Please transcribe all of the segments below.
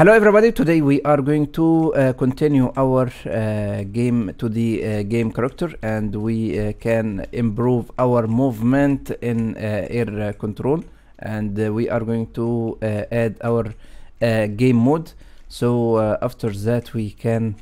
Hello everybody, today we are going to uh, continue our uh, game to the uh, game character and we uh, can improve our movement in uh, air control and uh, we are going to add our game mode. So after that we can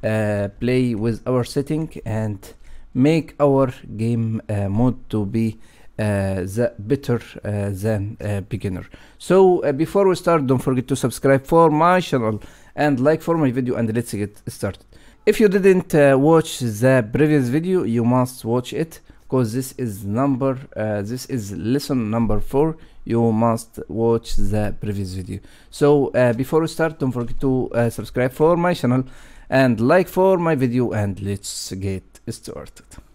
play with our setting and make our game mode to be the better uh, than uh, beginner. So uh, before we start don't forget to subscribe for my channel and like for my video and let's get started. If you didn't uh, watch the previous video you must watch it because this is number uh, this is lesson number four. You must watch the previous video. So uh, before we start don't forget to uh, subscribe for my channel and like for my video and let's get started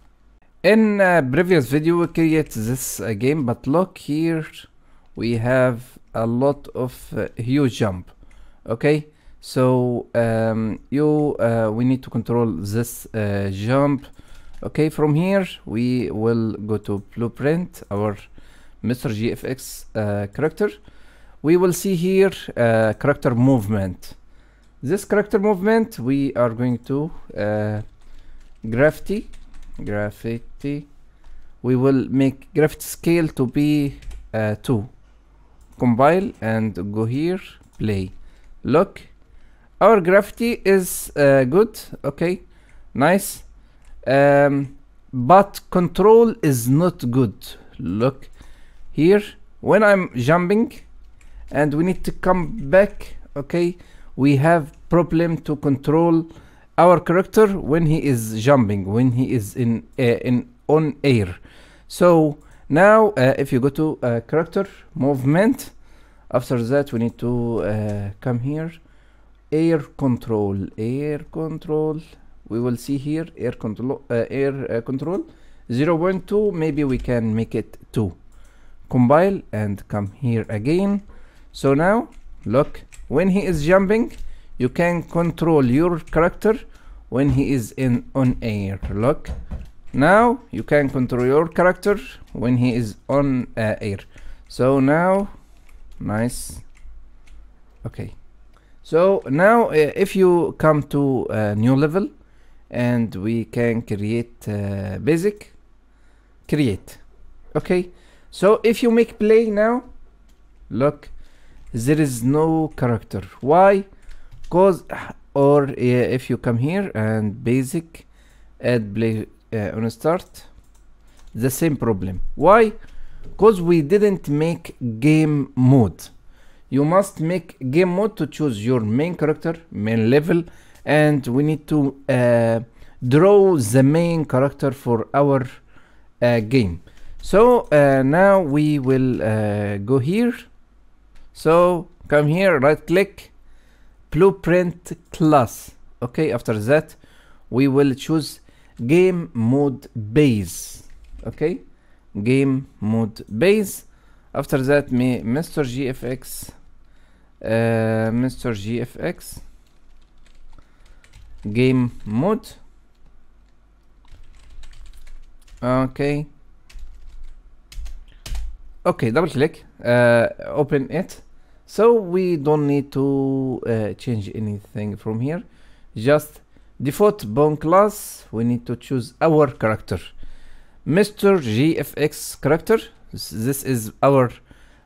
in a previous video we created this uh, game but look here we have a lot of uh, jump okay? So um, you uh, we need to control this uh, jump okay? From here we will go to blueprint our Mr. GFX uh, character. We will see here uh, character movement. This character movement we are going to gravity gravity we will make gravity scale to be uh, 2 compile and go here play. Look. Our gravity is uh, good. Okay. Nice. Um, but control is not good. Look. Here. When I'm jumping and we need to come back okay we have problem to control our character when he is jumping when he is in uh, in on air. So now uh, if you go to uh, character movement after that we need to come here. Air control air control. We will see here air control air control. 0.2 maybe we can make it 2 compile and come here again. So now look when he is jumping you can control your character when he is in on air. Look. Now you can control your character when he is on uh, air. So now nice. Okay. So now uh, if you come to a new level and we can create uh, basic create. Okay. So if you make play now look. There is no character. Why cause or if you come here and basic add play uh, on start the same problem. Why? Because we didn't make game mode. You must make game mode to choose your main character main level and we need to uh, draw the main character for our uh, game. So uh, now we will uh, go here. So come here right click blueprint class. Okay after that we will choose game mode base. Okay game mode base. After that me mr gfx uh, mr gfx game mode. Okay. Okay double click uh, open it so we don't need to uh, change anything from here. Just default pawn class we need to choose our character. Mr gfx character this is our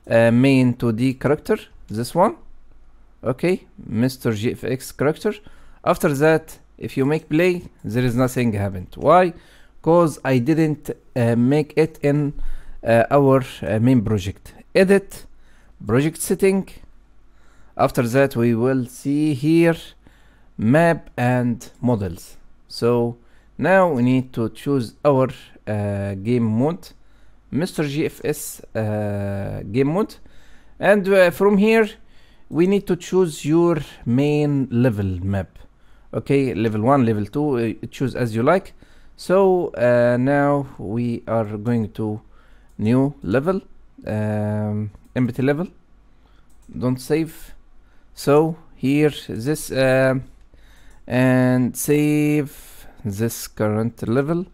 uh, main 2d character this one. Okay mr gfx character. After that if you make play there is nothing happened. Why? Because i didn't uh, make it in uh, our uh, main project. Edit project setting. After that we will see here map and models. So now we need to choose our uh, game mode mr gfx uh, game mode. And uh, from here we need to choose your main level map. Okay level 1 level 2 uh, choose as you like. So uh, now we are going to new level. Um, empty level. Don't save. So here this uh, and save this current level.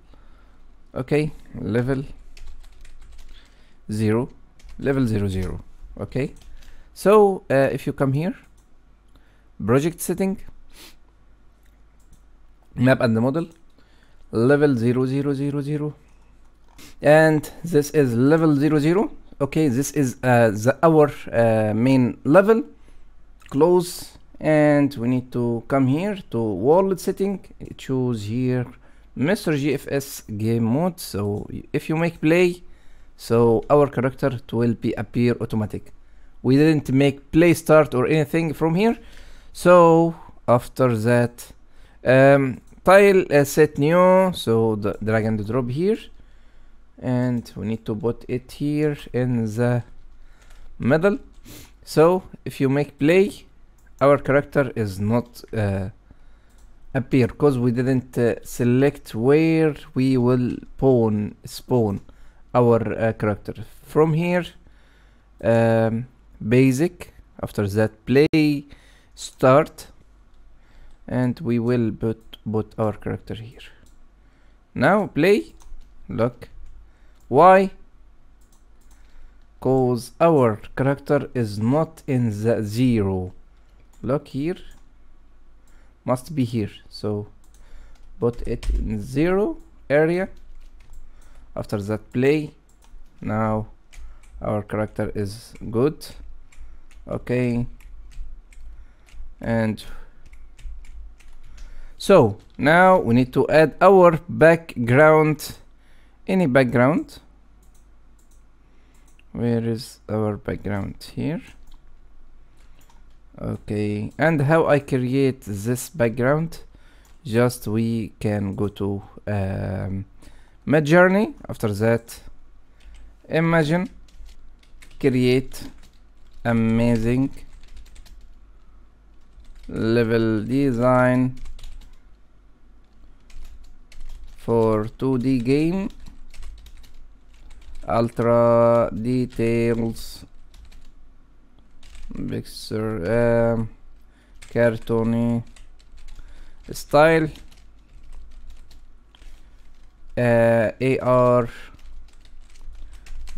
Okay level 0 level 0 0 okay. So uh, if you come here project setting map and the model level 0000 and this is level 00 okay this is uh, the our uh, main level. Close and we need to come here to world setting. Choose here Mr. GFX game mode. So if you make play so our character will be appear automatic. We didn't make play start or anything from here. So after that um, tile uh, set new. So the drag and drop here and we need to put it here in the middle. So if you make play our character is not uh, appear because we didn't uh, select where we will spawn spawn our uh, character. From here um, basic after that play start and we will put put our character here. Now play look why? Cause our character is not in the zero. Look here. Must be here so put it in zero area. After that play. Now our character is good. Okay. And so now we need to add our background any background? Where is our background here? Okay and how I create this background? Just we can go to um, Midjourney. After that imagine create amazing level design for 2D game ultra details. Picture um, cartoony style. Uh, AR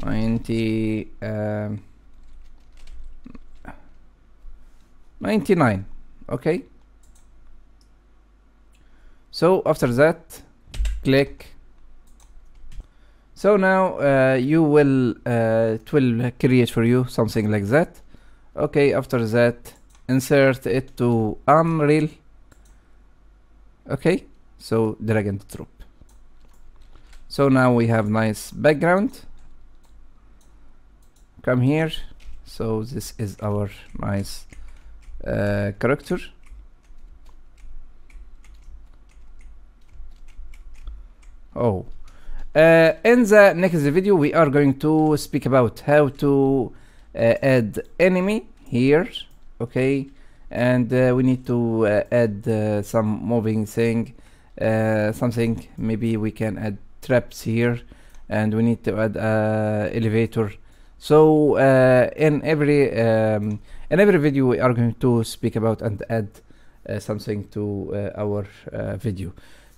90 um, 99 okay. So after that click so now uh, you will uh, it will create for you something like that. Okay after that insert it to unreal. Okay so drag and drop so now we have nice background. Come here. So this is our nice uh, character. Oh uh, in the next video we are going to speak about how to uh, add enemy here okay? And uh, we need to uh, add uh, some moving thing uh, something. Maybe we can add traps here and we need to add elevator. So in every um, in every video we are going to speak about and add something to our video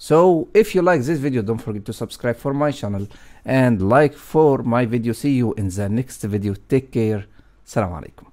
so if you like this video don't forget to subscribe for my channel and like for my video. See you in the next video. Take care. Salam alaikum